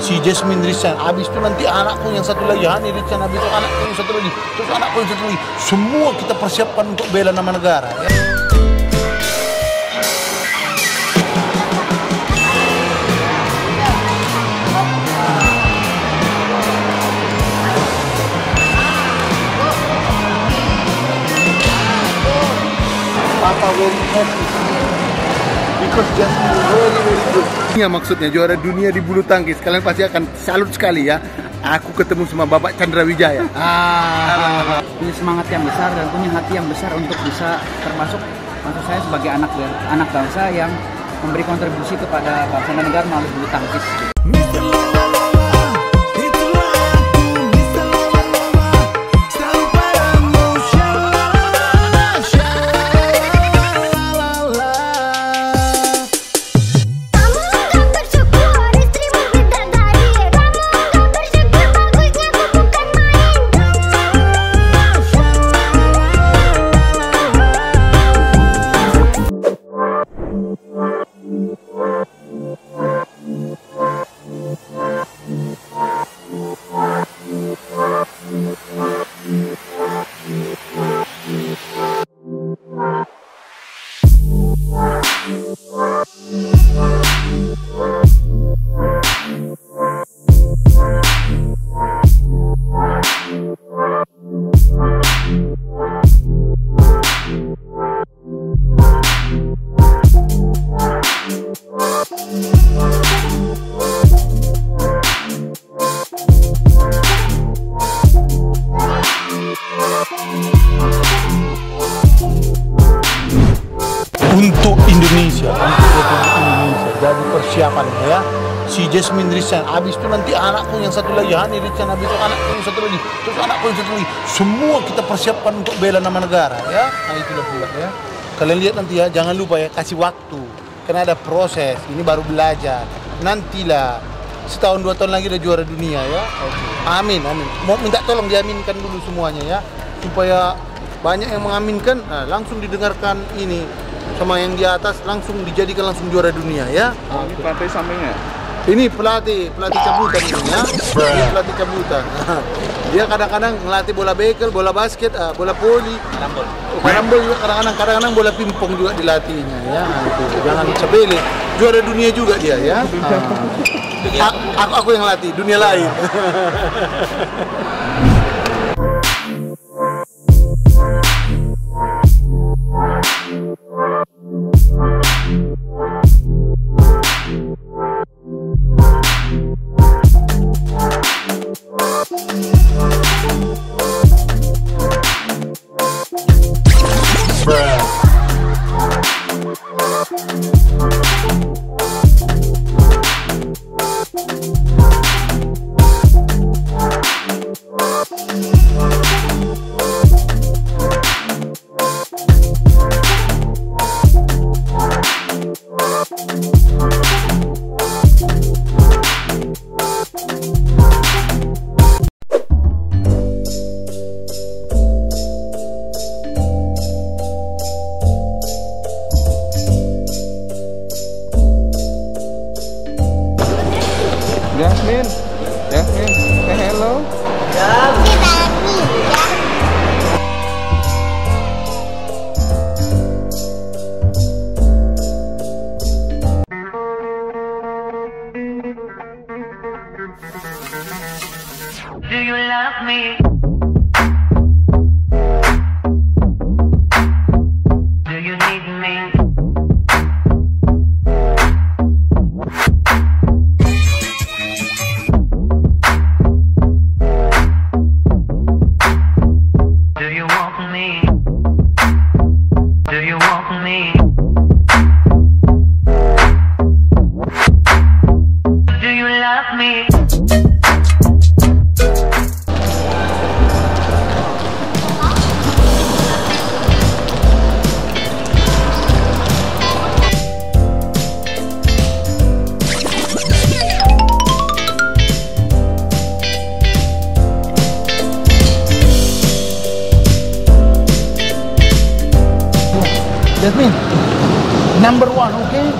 si Jasmine Rizan habis itu nanti anakku yang satu lagi. Hani Rizan habis itu anakku yang satu lagi. Terus anakku yang satu lagi. Semua kita persiapkan untuk bela nama negara ya. Papa very happy because Jasmine very very good. Ya maksudnya juara dunia di bulu tangkis. Kalian pasti akan salut sekali ya. Aku ketemu sama Bapak Chandra Wijaya. Ah. punya semangat yang besar dan punya hati yang besar untuk bisa termasuk maksud saya sebagai anak anak bangsa yang memberi kontribusi kepada bangsa dan negara melalui bulu tangkis. Jasmine Rizan, habis itu nanti anakku yang satu lagi Hani Rizan, habis itu anakku yang satu lagi, terus anakku yang satu lagi. Semua kita persiapkan untuk bela nama negara ya. Nah itulah pula ya. Kalian lihat nanti ya, jangan lupa ya kasih waktu. Karena ada proses, ini baru belajar. Nantilah setahun dua tahun lagi udah juara dunia ya. Amin, amin. Mau minta tolong diaminkan dulu semuanya ya, supaya banyak yang mengaminkan. Nah, langsung didengarkan ini sama yang di atas langsung dijadikan langsung juara dunia ya. Ini pelatih sampingnya. Ini pelatih pelatih cabutan ini ya. Ini pelatih cabutan. Dia kadang-kadang ngelatih bola bekel, bola basket, ah, bola poli, karambol. Oh, karambol juga kadang-kadang, kadang-kadang bola pingpong juga dilatihnya ya. Nah, itu jangan sepele. Juara dunia juga dia ya. Ah. A- aku, aku yang latih, dunia lain. Jasmine, number one, okay?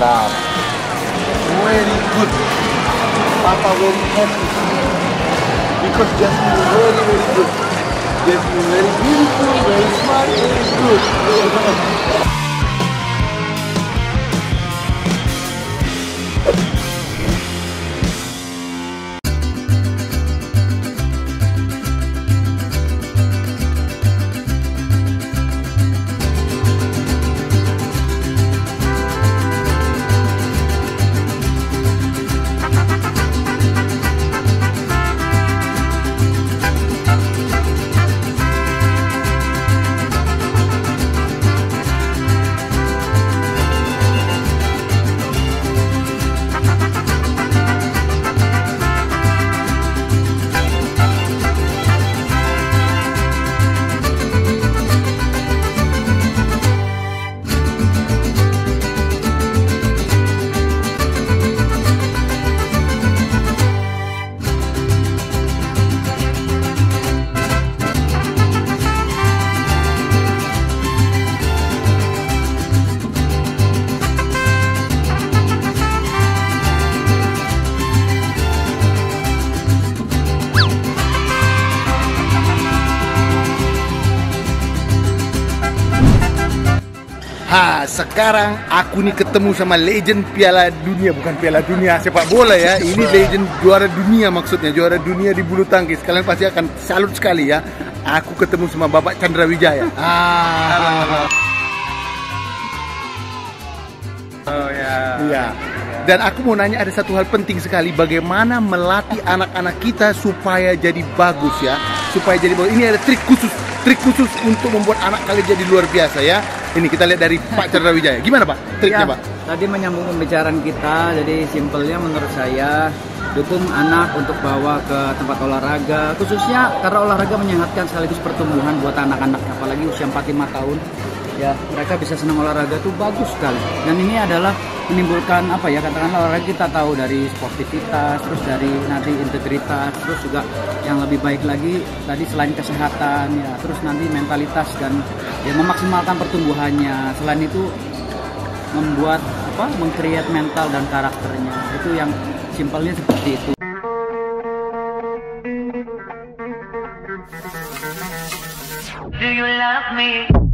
Very good. Papa very happy. Because Jasmine really, really good. Jasmine very beautiful, very smart, very good. Ha, sekarang aku nih ketemu sama legend Piala Dunia, bukan Piala Dunia sepak bola ya. Ini legend juara dunia maksudnya, juara dunia di bulu tangkis. Kalian pasti akan salut sekali ya. Aku ketemu sama Bapak Chandra Wijaya. Ah. Oh ya. Iya. Dan aku mau nanya ada satu hal penting sekali bagaimana melatih anak-anak kita supaya jadi bagus ya. Supaya jadi bagus. Ini ada trik khusus, trik khusus untuk membuat anak kalian jadi luar biasa ya. Ini kita lihat dari Pak Chandra Wijaya. Gimana Pak? Triknya Ya, Pak? Tadi menyambung pembicaraan kita, jadi simpelnya menurut saya dukung anak untuk bawa ke tempat olahraga, khususnya karena olahraga menyehatkan sekaligus pertumbuhan buat anak-anak, apalagi usia 4-5 tahun. Ya, mereka bisa senang olahraga itu bagus sekali. Dan ini adalah menimbulkan apa ya katakanlah olahraga kita tahu dari sportivitas, terus dari nanti integritas, terus juga yang lebih baik lagi tadi selain kesehatan ya, terus nanti mentalitas dan ya memaksimalkan pertumbuhannya. Selain itu membuat apa mengcreate mental dan karakternya itu yang simpelnya seperti itu Do you love me?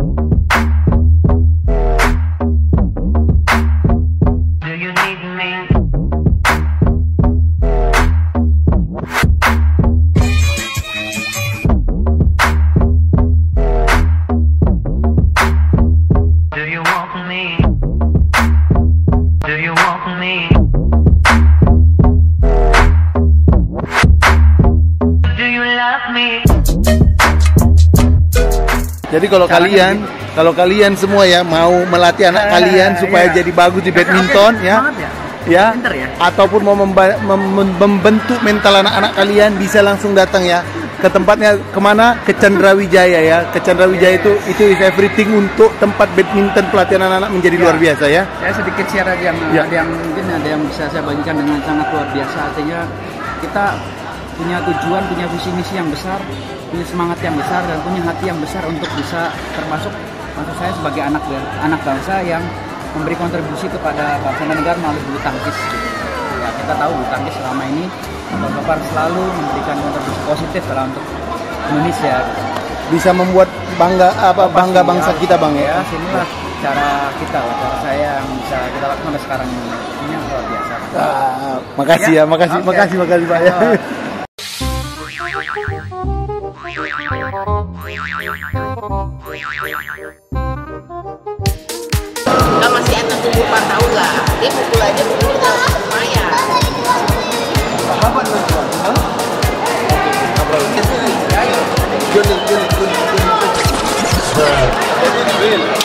Do you want me? Do you love me? Jadi kalau kalian, kalau kalian semua ya mau melatih anak kalian supaya iya. jadi bagus di badminton ya, ya? ya, ya? ataupun mau memba- mem- membentuk mental anak-anak kalian bisa langsung datang ya ke tempatnya ke mana ke Wijaya ya ke Wijaya itu itu is everything untuk tempat badminton pelatihan anak-anak menjadi Ya. luar biasa ya saya sedikit share aja yang Ya. ada yang mungkin ada yang bisa saya bagikan dengan sangat luar biasa artinya kita punya tujuan punya visi misi yang besar punya semangat yang besar dan punya hati yang besar untuk bisa termasuk maksud saya sebagai anak anak bangsa yang memberi kontribusi kepada bangsa dan negara melalui bulu tangkis gitu. ya kita tahu bulu tangkis selama ini Bapak selalu memberikan kontribusi positif dalam untuk Indonesia. Bisa membuat bangga apa Pasti bangga bangsa ya, kita bang ya. ya cara kita, cara saya yang bisa kita lakukan sampai sekarang ini. Ini yang luar biasa. Ah, makasih ya, ya makasih, okay. makasih, makasih pak ya. Ah. Kita masih anak tunggu 4 tahun lah. Dia pukul aja pukul Yo le, yo le, yo le.